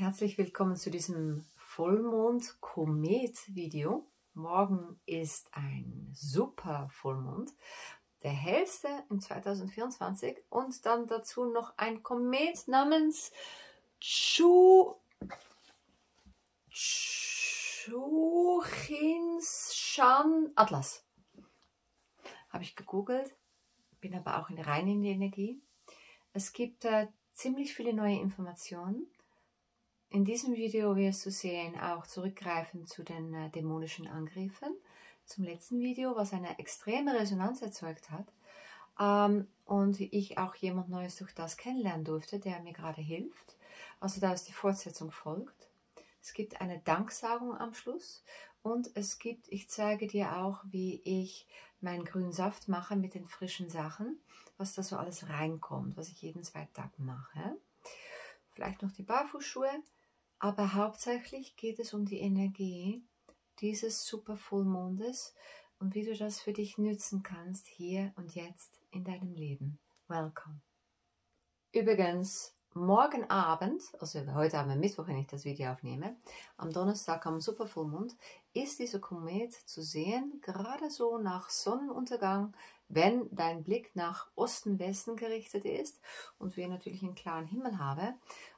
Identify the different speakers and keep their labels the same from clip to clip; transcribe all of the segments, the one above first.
Speaker 1: Herzlich willkommen zu diesem Vollmond-Komet-Video. Morgen ist ein super Vollmond, der hellste im 2024 und dann dazu noch ein Komet namens Chu Chuchinshan Atlas. Habe ich gegoogelt, bin aber auch in rein in die Energie. Es gibt äh, ziemlich viele neue Informationen. In diesem Video wirst du sehen, auch zurückgreifen zu den äh, dämonischen Angriffen, zum letzten Video, was eine extreme Resonanz erzeugt hat. Ähm, und ich auch jemand Neues durch das kennenlernen durfte, der mir gerade hilft. Also da ist die Fortsetzung folgt. Es gibt eine Danksagung am Schluss und es gibt, ich zeige dir auch, wie ich meinen grünen Saft mache mit den frischen Sachen, was da so alles reinkommt, was ich jeden zweiten Tag mache. Vielleicht noch die Barfußschuhe, aber hauptsächlich geht es um die Energie dieses super Vollmondes und wie du das für dich nützen kannst hier und jetzt in deinem Leben. Welcome. Übrigens, morgen Abend, also heute haben wir Mittwoch, wenn ich das Video aufnehme, am Donnerstag am Supervollmond, ist dieser Komet zu sehen, gerade so nach Sonnenuntergang, wenn dein Blick nach Osten-Westen gerichtet ist und wir natürlich einen klaren Himmel haben.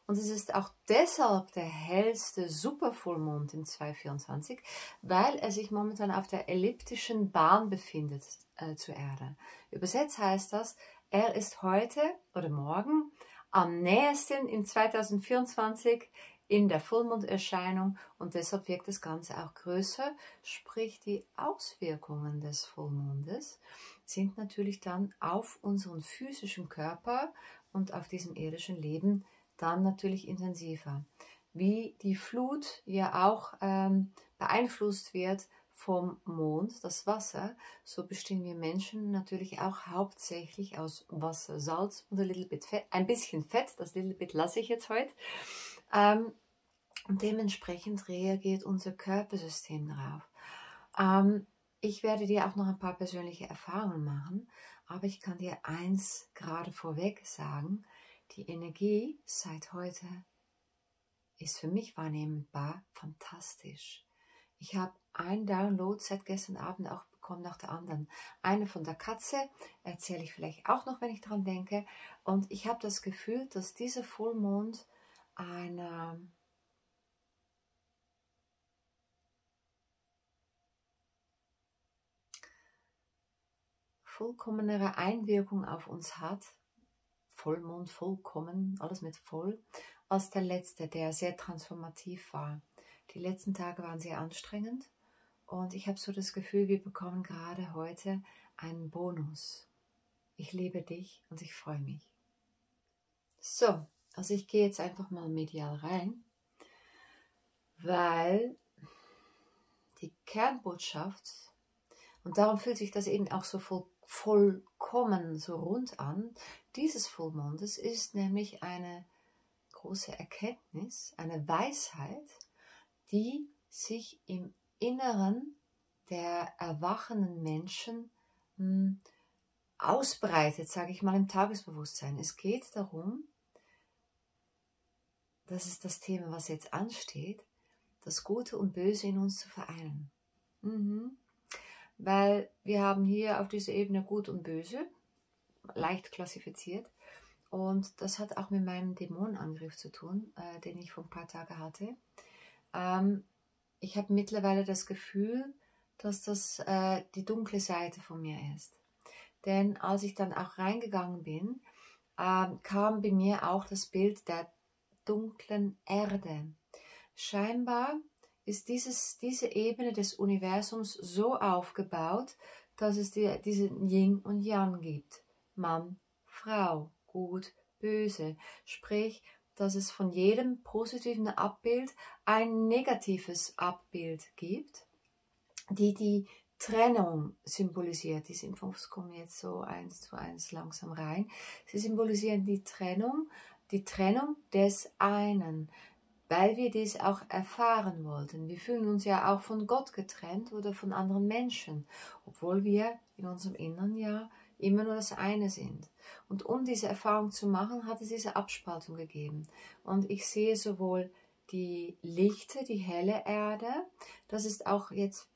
Speaker 1: Und es ist auch deshalb der hellste Supervollmond im 2024, weil er sich momentan auf der elliptischen Bahn befindet äh, zur Erde. Übersetzt heißt das, er ist heute oder morgen am nächsten im 2024 in der Vollmonderscheinung und deshalb wirkt das Ganze auch größer, sprich die Auswirkungen des Vollmondes sind natürlich dann auf unseren physischen Körper und auf diesem irdischen Leben dann natürlich intensiver. Wie die Flut ja auch ähm, beeinflusst wird vom Mond, das Wasser, so bestehen wir Menschen natürlich auch hauptsächlich aus Wasser, Salz und ein, little bit Fett, ein bisschen Fett, das little bit lasse ich jetzt heute. Ähm, und dementsprechend reagiert unser Körpersystem darauf. Ähm, ich werde dir auch noch ein paar persönliche Erfahrungen machen, aber ich kann dir eins gerade vorweg sagen, die Energie seit heute ist für mich wahrnehmbar fantastisch. Ich habe ein Download seit gestern Abend auch bekommen nach der anderen. Eine von der Katze erzähle ich vielleicht auch noch, wenn ich daran denke. Und ich habe das Gefühl, dass dieser Vollmond eine vollkommenere Einwirkung auf uns hat, Vollmond, vollkommen, alles mit voll, als der letzte, der sehr transformativ war. Die letzten Tage waren sehr anstrengend und ich habe so das Gefühl, wir bekommen gerade heute einen Bonus. Ich liebe dich und ich freue mich. So, also ich gehe jetzt einfach mal medial rein, weil die Kernbotschaft, und darum fühlt sich das eben auch so voll, vollkommen so rund an, dieses Vollmondes ist nämlich eine große Erkenntnis, eine Weisheit, die sich im Inneren der erwachenden Menschen hm, ausbreitet, sage ich mal, im Tagesbewusstsein. Es geht darum, das ist das Thema, was jetzt ansteht, das Gute und Böse in uns zu vereinen. Mhm. Weil wir haben hier auf dieser Ebene Gut und Böse, leicht klassifiziert. Und das hat auch mit meinem Dämonenangriff zu tun, äh, den ich vor ein paar Tagen hatte. Ähm, ich habe mittlerweile das Gefühl, dass das äh, die dunkle Seite von mir ist. Denn als ich dann auch reingegangen bin, äh, kam bei mir auch das Bild der dunklen Erde. Scheinbar ist dieses, diese Ebene des Universums so aufgebaut, dass es die, diesen Yin und Yang gibt. Mann, Frau, gut, böse. Sprich, dass es von jedem positiven Abbild ein negatives Abbild gibt, die die Trennung symbolisiert. Die Infos kommen jetzt so eins zu eins langsam rein. Sie symbolisieren die Trennung, die Trennung des einen, weil wir dies auch erfahren wollten. Wir fühlen uns ja auch von Gott getrennt oder von anderen Menschen, obwohl wir in unserem Inneren ja immer nur das eine sind. Und um diese Erfahrung zu machen, hat es diese Abspaltung gegeben. Und ich sehe sowohl die lichte, die helle Erde. Das ist auch jetzt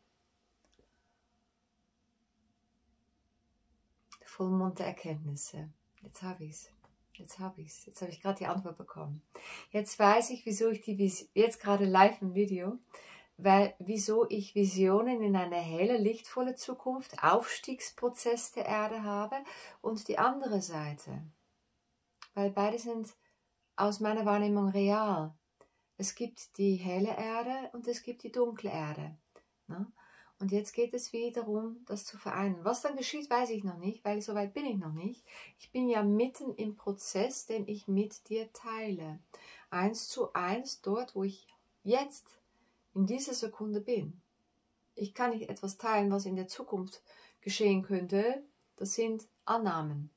Speaker 1: Vollmond der Erkenntnisse. Jetzt habe ich es. Jetzt habe ich es. Jetzt habe ich gerade die Antwort bekommen. Jetzt weiß ich, wieso ich die Vis jetzt gerade live im Video, weil wieso ich Visionen in eine helle, lichtvolle Zukunft, Aufstiegsprozess der Erde habe und die andere Seite. Weil beide sind aus meiner Wahrnehmung real. Es gibt die helle Erde und es gibt die dunkle Erde. Ne? Und jetzt geht es wiederum, das zu vereinen. Was dann geschieht, weiß ich noch nicht, weil so weit bin ich noch nicht. Ich bin ja mitten im Prozess, den ich mit dir teile. Eins zu eins dort, wo ich jetzt in dieser Sekunde bin. Ich kann nicht etwas teilen, was in der Zukunft geschehen könnte. Das sind Annahmen.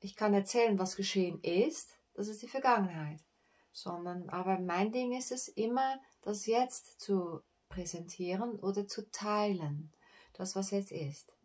Speaker 1: Ich kann erzählen, was geschehen ist. Das ist die Vergangenheit. Sondern, aber mein Ding ist es immer, das jetzt zu präsentieren oder zu teilen. Das, was jetzt ist.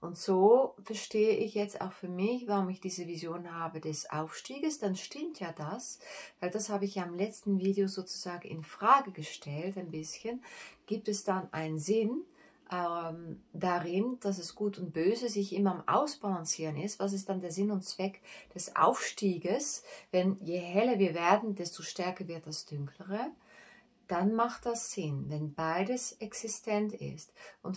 Speaker 1: Und so verstehe ich jetzt auch für mich, warum ich diese Vision habe des Aufstieges. Dann stimmt ja das, weil das habe ich ja im letzten Video sozusagen in Frage gestellt, ein bisschen. Gibt es dann einen Sinn ähm, darin, dass es Gut und Böse sich immer am Ausbalancieren ist? Was ist dann der Sinn und Zweck des Aufstieges? Wenn je heller wir werden, desto stärker wird das Dünklere dann macht das Sinn, wenn beides existent ist. Und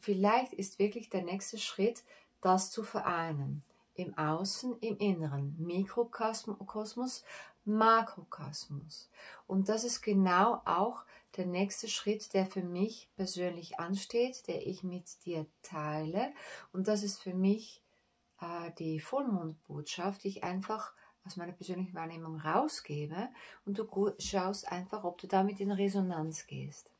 Speaker 1: vielleicht ist wirklich der nächste Schritt, das zu vereinen. Im Außen, im Inneren. Mikrokosmos, Makrokosmos. Und das ist genau auch der nächste Schritt, der für mich persönlich ansteht, der ich mit dir teile. Und das ist für mich äh, die Vollmondbotschaft, die ich einfach aus meiner persönlichen Wahrnehmung rausgebe und du schaust einfach, ob du damit in Resonanz gehst.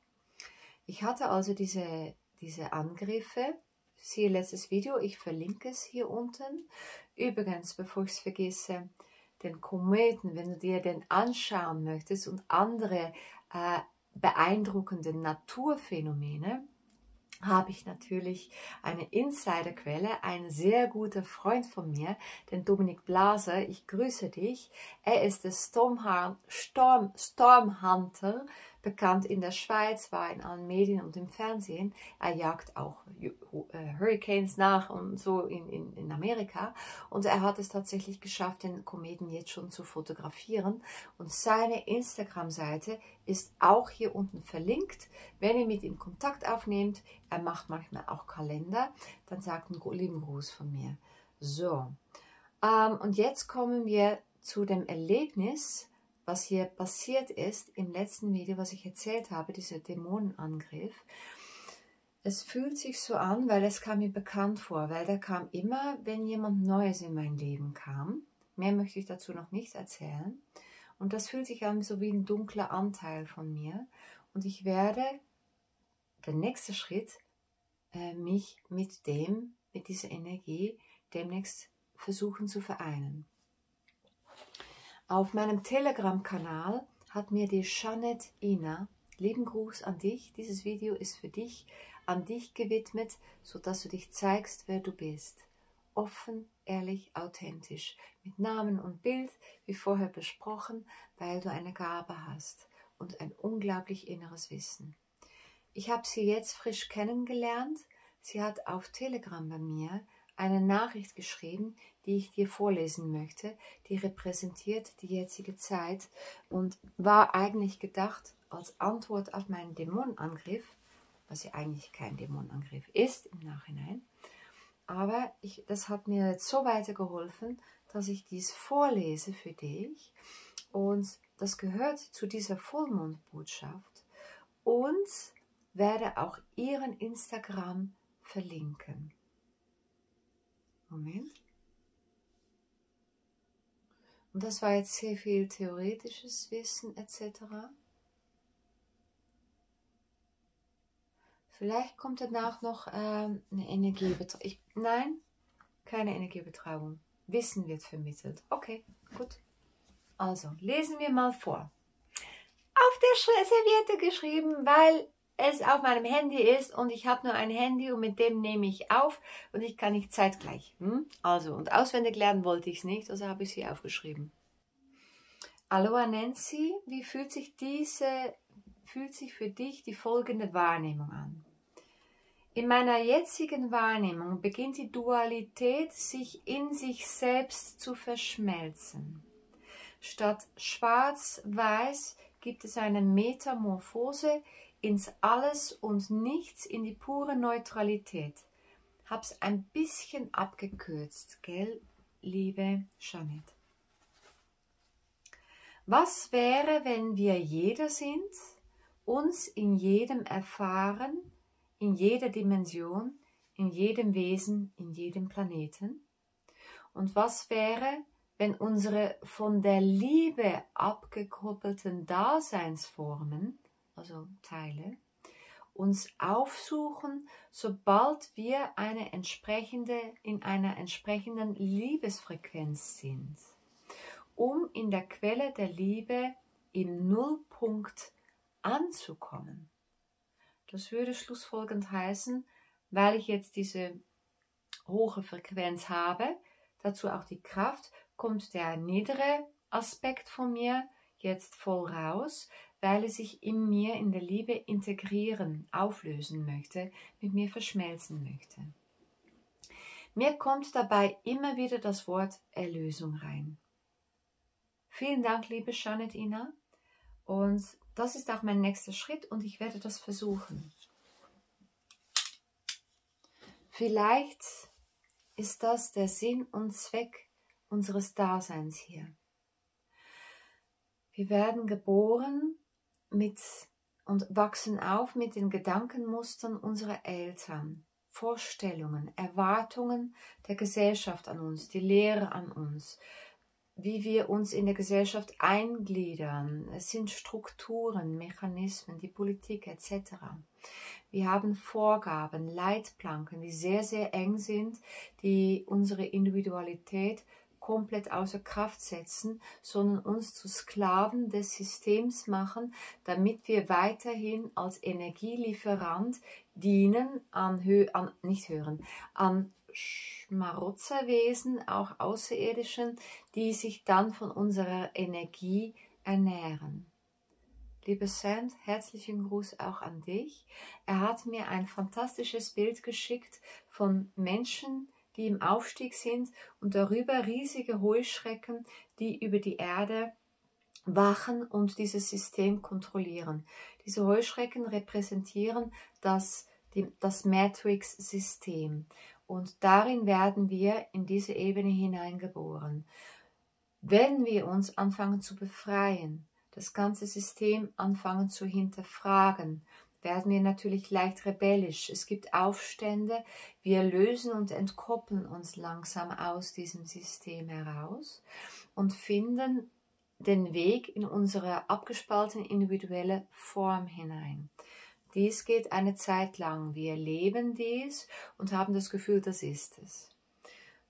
Speaker 1: Ich hatte also diese, diese Angriffe, siehe letztes Video, ich verlinke es hier unten. Übrigens, bevor ich es vergesse, den Kometen, wenn du dir den anschauen möchtest und andere äh, beeindruckende Naturphänomene, habe ich natürlich eine Insiderquelle, ein sehr guter Freund von mir, den Dominik Blaser. Ich grüße dich. Er ist der Storm, Storm, Stormhunter bekannt in der Schweiz, war in allen Medien und im Fernsehen. Er jagt auch äh, Hurricanes nach und so in, in, in Amerika. Und er hat es tatsächlich geschafft, den Kometen jetzt schon zu fotografieren. Und seine Instagram-Seite ist auch hier unten verlinkt. Wenn ihr mit ihm Kontakt aufnehmt, er macht manchmal auch Kalender, dann sagt einen lieben Gruß von mir. So, ähm, und jetzt kommen wir zu dem Erlebnis, was hier passiert ist im letzten Video, was ich erzählt habe, dieser Dämonenangriff. Es fühlt sich so an, weil es kam mir bekannt vor, weil der kam immer, wenn jemand Neues in mein Leben kam. Mehr möchte ich dazu noch nicht erzählen. Und das fühlt sich an so wie ein dunkler Anteil von mir. Und ich werde, der nächste Schritt, äh, mich mit dem, mit dieser Energie demnächst versuchen zu vereinen. Auf meinem Telegram-Kanal hat mir die Janet Ina, lieben Gruß an dich, dieses Video ist für dich, an dich gewidmet, sodass du dich zeigst, wer du bist. Offen, ehrlich, authentisch, mit Namen und Bild, wie vorher besprochen, weil du eine Gabe hast und ein unglaublich inneres Wissen. Ich habe sie jetzt frisch kennengelernt. Sie hat auf Telegram bei mir eine Nachricht geschrieben, die ich dir vorlesen möchte. Die repräsentiert die jetzige Zeit und war eigentlich gedacht als Antwort auf meinen Dämonenangriff, was ja eigentlich kein Dämonenangriff ist im Nachhinein. Aber ich, das hat mir jetzt so weitergeholfen, dass ich dies vorlese für dich. Und das gehört zu dieser Vollmondbotschaft. Und werde auch ihren Instagram verlinken. Moment. Und das war jetzt sehr viel theoretisches Wissen etc. Vielleicht kommt danach noch ähm, eine Energiebetragung. Nein, keine Energiebetragung. Wissen wird vermittelt. Okay, gut. Also, lesen wir mal vor. Auf der Serviette geschrieben, weil es auf meinem Handy ist und ich habe nur ein Handy und mit dem nehme ich auf und ich kann nicht zeitgleich. Hm? Also, und auswendig lernen wollte ich es nicht, also habe ich sie aufgeschrieben. Aloha Nancy, wie fühlt sich diese, fühlt sich für dich die folgende Wahrnehmung an? In meiner jetzigen Wahrnehmung beginnt die Dualität sich in sich selbst zu verschmelzen. Statt schwarz-weiß gibt es eine Metamorphose ins Alles und Nichts, in die pure Neutralität. Hab's ein bisschen abgekürzt, gell, liebe Jeanette? Was wäre, wenn wir jeder sind, uns in jedem erfahren, in jeder Dimension, in jedem Wesen, in jedem Planeten? Und was wäre, wenn unsere von der Liebe abgekoppelten Daseinsformen, also Teile, uns aufsuchen, sobald wir eine entsprechende, in einer entsprechenden Liebesfrequenz sind, um in der Quelle der Liebe im Nullpunkt anzukommen. Das würde schlussfolgend heißen, weil ich jetzt diese hohe Frequenz habe, dazu auch die Kraft, kommt der niedere Aspekt von mir jetzt voll raus, weil er sich in mir in der Liebe integrieren, auflösen möchte, mit mir verschmelzen möchte. Mir kommt dabei immer wieder das Wort Erlösung rein. Vielen Dank, liebe Janet Ina. Und das ist auch mein nächster Schritt und ich werde das versuchen. Vielleicht ist das der Sinn und Zweck unseres Daseins hier. Wir werden geboren mit und wachsen auf mit den Gedankenmustern unserer Eltern, Vorstellungen, Erwartungen der Gesellschaft an uns, die Lehre an uns, wie wir uns in der Gesellschaft eingliedern. Es sind Strukturen, Mechanismen, die Politik etc. Wir haben Vorgaben, Leitplanken, die sehr, sehr eng sind, die unsere Individualität komplett außer Kraft setzen, sondern uns zu Sklaven des Systems machen, damit wir weiterhin als Energielieferant dienen an, Hö an nicht hören, an Schmarotzerwesen, auch Außerirdischen, die sich dann von unserer Energie ernähren. Liebe Sand, herzlichen Gruß auch an dich. Er hat mir ein fantastisches Bild geschickt von Menschen, die im Aufstieg sind und darüber riesige Heuschrecken, die über die Erde wachen und dieses System kontrollieren. Diese Heuschrecken repräsentieren das, das Matrix-System und darin werden wir in diese Ebene hineingeboren. Wenn wir uns anfangen zu befreien, das ganze System anfangen zu hinterfragen, werden wir natürlich leicht rebellisch. Es gibt Aufstände, wir lösen und entkoppeln uns langsam aus diesem System heraus und finden den Weg in unsere abgespaltene individuelle Form hinein. Dies geht eine Zeit lang. Wir leben dies und haben das Gefühl, das ist es.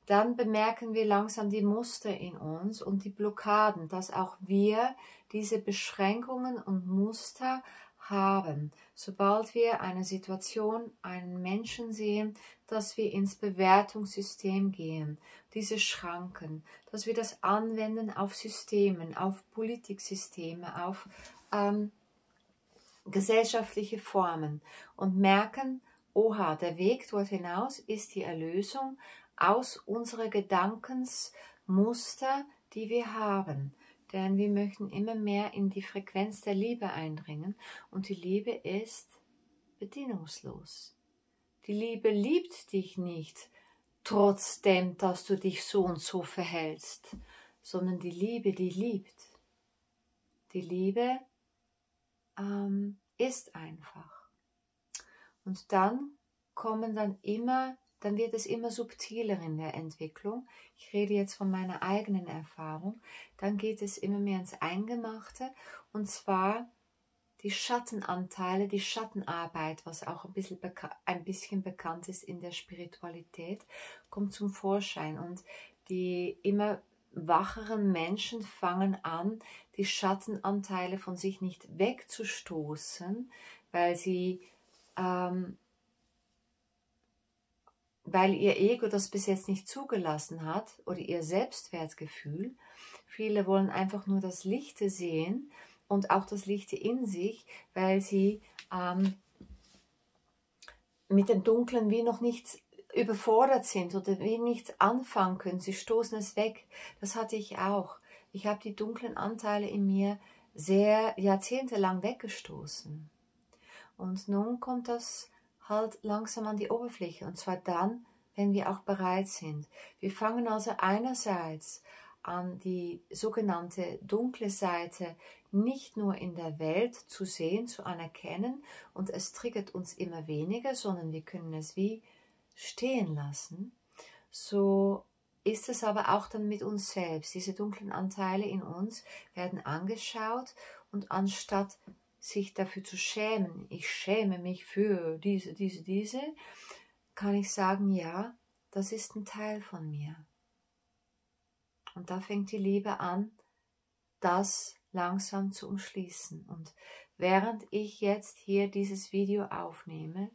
Speaker 1: Dann bemerken wir langsam die Muster in uns und die Blockaden, dass auch wir diese Beschränkungen und Muster haben, sobald wir eine Situation, einen Menschen sehen, dass wir ins Bewertungssystem gehen, diese Schranken, dass wir das anwenden auf Systemen, auf Politiksysteme, auf ähm, gesellschaftliche Formen und merken, oha, der Weg dort hinaus ist die Erlösung aus unserer Gedankensmuster, die wir haben denn wir möchten immer mehr in die Frequenz der Liebe eindringen und die Liebe ist bedingungslos. Die Liebe liebt dich nicht, trotzdem, dass du dich so und so verhältst, sondern die Liebe, die liebt. Die Liebe ähm, ist einfach. Und dann kommen dann immer dann wird es immer subtiler in der Entwicklung. Ich rede jetzt von meiner eigenen Erfahrung. Dann geht es immer mehr ins Eingemachte und zwar die Schattenanteile, die Schattenarbeit, was auch ein bisschen, ein bisschen bekannt ist in der Spiritualität, kommt zum Vorschein und die immer wacheren Menschen fangen an, die Schattenanteile von sich nicht wegzustoßen, weil sie ähm, weil ihr Ego das bis jetzt nicht zugelassen hat oder ihr Selbstwertgefühl. Viele wollen einfach nur das Lichte sehen und auch das Lichte in sich, weil sie ähm, mit dem Dunklen wie noch nicht überfordert sind oder wie nichts anfangen können. Sie stoßen es weg. Das hatte ich auch. Ich habe die dunklen Anteile in mir sehr jahrzehntelang weggestoßen. Und nun kommt das halt langsam an die Oberfläche und zwar dann, wenn wir auch bereit sind. Wir fangen also einerseits an die sogenannte dunkle Seite nicht nur in der Welt zu sehen, zu anerkennen und es triggert uns immer weniger, sondern wir können es wie stehen lassen, so ist es aber auch dann mit uns selbst. Diese dunklen Anteile in uns werden angeschaut und anstatt sich dafür zu schämen, ich schäme mich für diese, diese, diese, kann ich sagen, ja, das ist ein Teil von mir. Und da fängt die Liebe an, das langsam zu umschließen. Und während ich jetzt hier dieses Video aufnehme,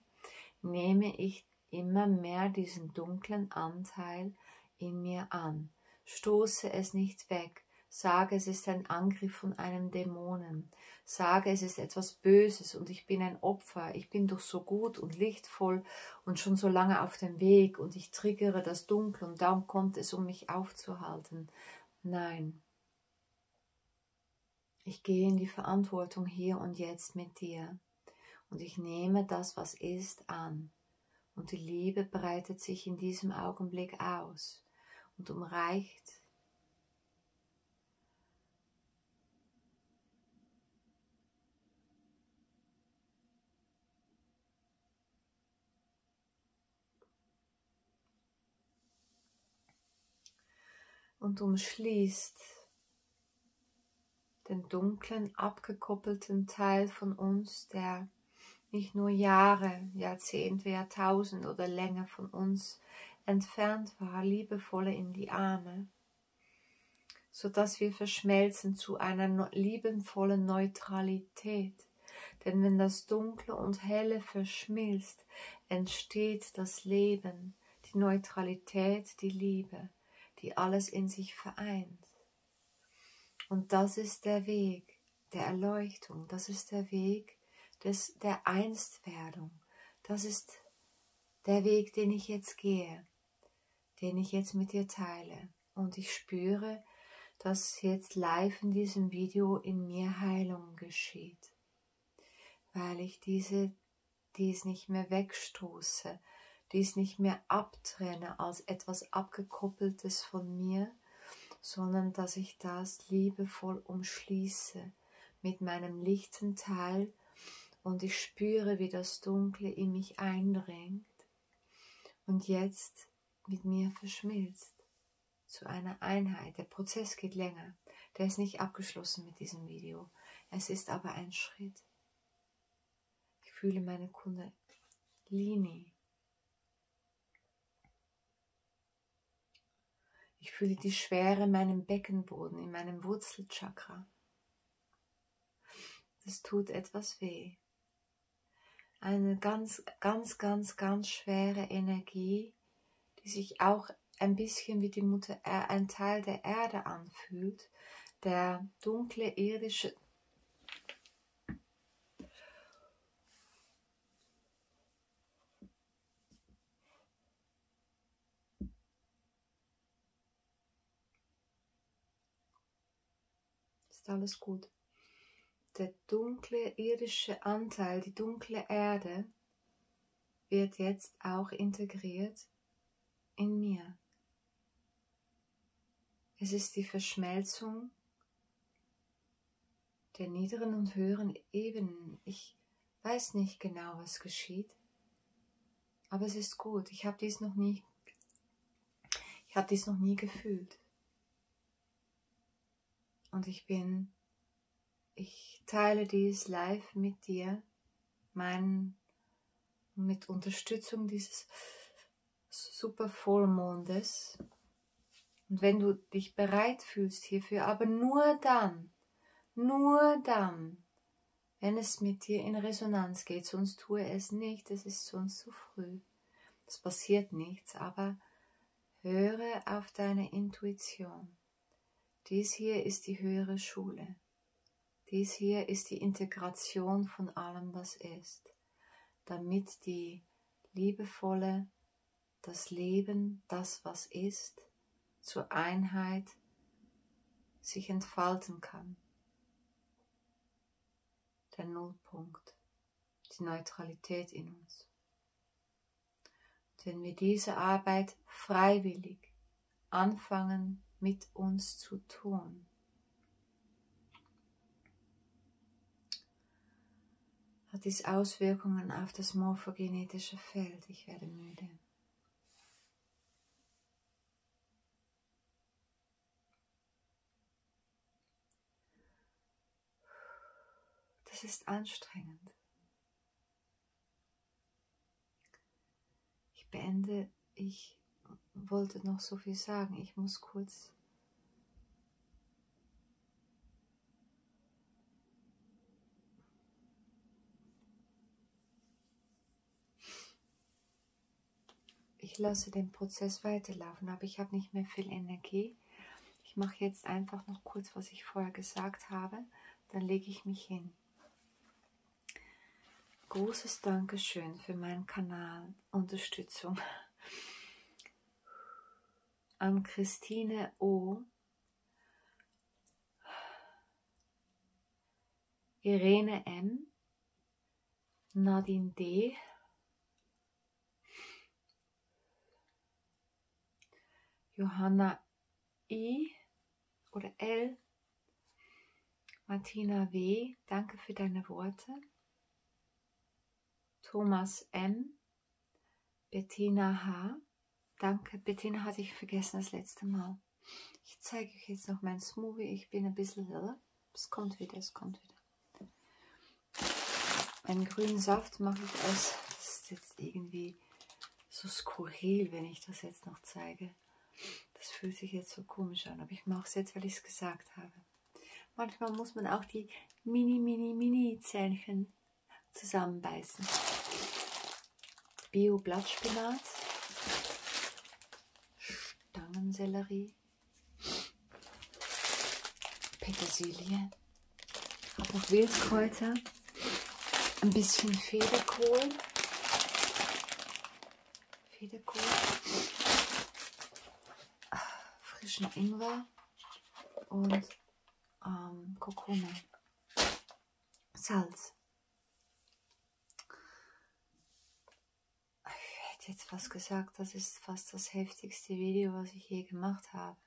Speaker 1: nehme ich immer mehr diesen dunklen Anteil in mir an. Stoße es nicht weg. Sage, es ist ein Angriff von einem Dämonen. Sage, es ist etwas Böses und ich bin ein Opfer. Ich bin doch so gut und lichtvoll und schon so lange auf dem Weg und ich triggere das Dunkel und darum kommt es, um mich aufzuhalten. Nein. Ich gehe in die Verantwortung hier und jetzt mit dir und ich nehme das, was ist, an. Und die Liebe breitet sich in diesem Augenblick aus und umreicht und umschließt den dunklen, abgekoppelten Teil von uns, der nicht nur Jahre, Jahrzehnte, Jahrtausend oder länger von uns entfernt war, liebevolle in die Arme, so dass wir verschmelzen zu einer liebenvollen Neutralität. Denn wenn das Dunkle und Helle verschmilzt, entsteht das Leben, die Neutralität, die Liebe, die alles in sich vereint. Und das ist der Weg der Erleuchtung, das ist der Weg des, der Einstwerdung, das ist der Weg, den ich jetzt gehe den ich jetzt mit dir teile. Und ich spüre, dass jetzt live in diesem Video in mir Heilung geschieht, weil ich diese, dies nicht mehr wegstoße, dies nicht mehr abtrenne als etwas abgekoppeltes von mir, sondern dass ich das liebevoll umschließe mit meinem lichten Teil und ich spüre, wie das Dunkle in mich eindringt. Und jetzt mit mir verschmilzt zu einer Einheit. Der Prozess geht länger. Der ist nicht abgeschlossen mit diesem Video. Es ist aber ein Schritt. Ich fühle meine Kundalini. Ich fühle die Schwere in meinem Beckenboden, in meinem Wurzelchakra. Das tut etwas weh. Eine ganz, ganz, ganz, ganz schwere Energie, die sich auch ein bisschen wie die Mutter, äh, ein Teil der Erde anfühlt, der dunkle irdische Ist alles gut. Der dunkle irdische Anteil, die dunkle Erde, wird jetzt auch integriert in mir. Es ist die Verschmelzung der niederen und höheren Ebenen. Ich weiß nicht genau, was geschieht, aber es ist gut. Ich habe dies noch nie, ich habe dies noch nie gefühlt. Und ich bin, ich teile dies live mit dir, mein, mit Unterstützung dieses super Vollmondes. Und wenn du dich bereit fühlst hierfür, aber nur dann, nur dann, wenn es mit dir in Resonanz geht, sonst tue es nicht, es ist sonst zu früh. es passiert nichts, aber höre auf deine Intuition. Dies hier ist die höhere Schule. Dies hier ist die Integration von allem, was ist, damit die liebevolle, das Leben, das, was ist, zur Einheit sich entfalten kann. Der Nullpunkt, die Neutralität in uns. Und wenn wir diese Arbeit freiwillig anfangen mit uns zu tun, hat dies Auswirkungen auf das morphogenetische Feld. Ich werde müde. Das ist anstrengend. Ich beende, ich wollte noch so viel sagen. Ich muss kurz ich lasse den Prozess weiterlaufen, aber ich habe nicht mehr viel Energie. Ich mache jetzt einfach noch kurz, was ich vorher gesagt habe, dann lege ich mich hin. Großes Dankeschön für meinen Kanal, Unterstützung an Christine O., Irene M., Nadine D., Johanna I oder L, Martina W, danke für deine Worte. Thomas M, Bettina H, danke. Bettina hatte ich vergessen das letzte Mal. Ich zeige euch jetzt noch mein Smoothie. Ich bin ein bisschen irre. Es kommt wieder, es kommt wieder. Einen grünen Saft mache ich aus. Das ist jetzt irgendwie so skurril, wenn ich das jetzt noch zeige. Das fühlt sich jetzt so komisch an, aber ich mache es jetzt, weil ich es gesagt habe. Manchmal muss man auch die mini, mini, mini Zähnchen zusammenbeißen. Bio-Blattspinat, Stangensellerie, Petersilie, habe noch Wildkräuter, ein bisschen Federkohl, Federkohl, frischen Ingwer. Und ähm, Kurkuma, Salz. Ich hätte jetzt fast gesagt, das ist fast das heftigste Video, was ich je gemacht habe.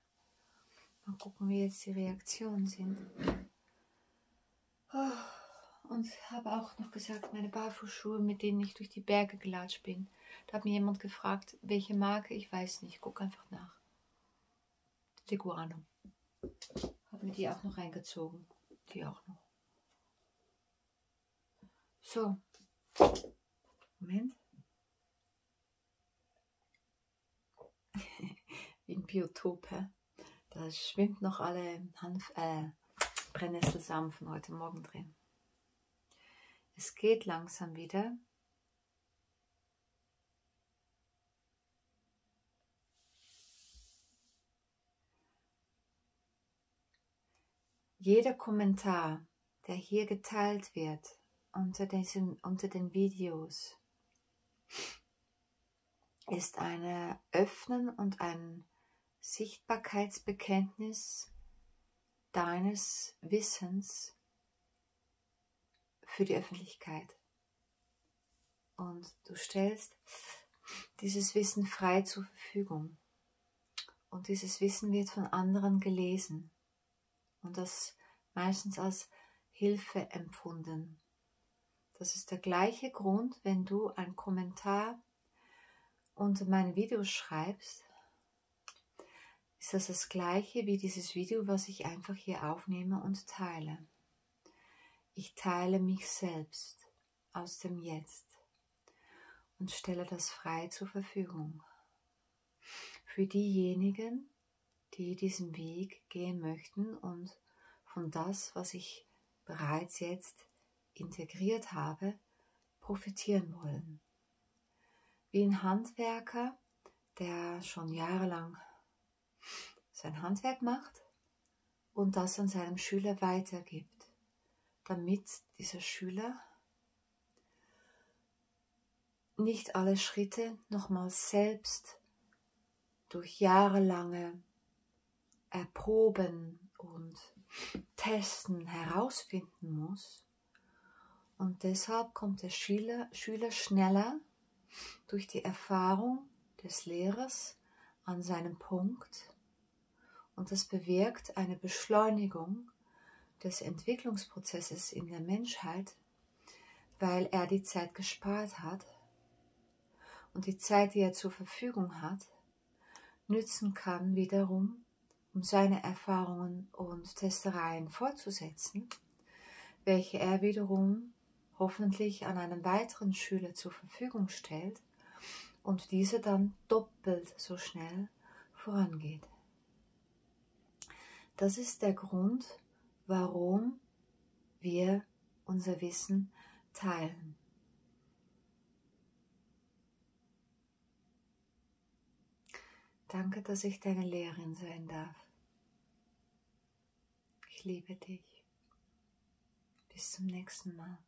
Speaker 1: Mal gucken, wie jetzt die Reaktionen sind. Oh, und habe auch noch gesagt, meine Barfußschuhe, mit denen ich durch die Berge gelatscht bin. Da hat mir jemand gefragt, welche Marke, ich weiß nicht. Guck einfach nach. Leguano. Habe mir die auch noch reingezogen. Die auch noch. So. Moment. Wie ein Biotop, hä? Da schwimmt noch alle Hanf, äh, Brennnesselsamen von heute Morgen drin. Es geht langsam wieder. Jeder Kommentar, der hier geteilt wird unter, diesen, unter den Videos, ist eine Öffnen und ein Sichtbarkeitsbekenntnis deines Wissens für die Öffentlichkeit. Und du stellst dieses Wissen frei zur Verfügung. Und dieses Wissen wird von anderen gelesen. Und das meistens als Hilfe empfunden. Das ist der gleiche Grund, wenn du einen Kommentar unter meine Videos schreibst, ist das das gleiche wie dieses Video, was ich einfach hier aufnehme und teile. Ich teile mich selbst aus dem Jetzt und stelle das frei zur Verfügung. Für diejenigen, die diesen Weg gehen möchten und von das, was ich bereits jetzt integriert habe, profitieren wollen. wie ein Handwerker, der schon jahrelang sein Handwerk macht und das an seinem Schüler weitergibt, damit dieser Schüler nicht alle Schritte nochmals selbst durch jahrelange Erproben und Testen herausfinden muss. Und deshalb kommt der Schüler, Schüler schneller durch die Erfahrung des Lehrers an seinen Punkt und das bewirkt eine Beschleunigung des Entwicklungsprozesses in der Menschheit, weil er die Zeit gespart hat und die Zeit, die er zur Verfügung hat, nützen kann wiederum, um seine Erfahrungen und Testereien fortzusetzen, welche er wiederum hoffentlich an einen weiteren Schüler zur Verfügung stellt und dieser dann doppelt so schnell vorangeht. Das ist der Grund, warum wir unser Wissen teilen. Danke, dass ich deine Lehrerin sein darf. Ich liebe dich. Bis zum nächsten Mal.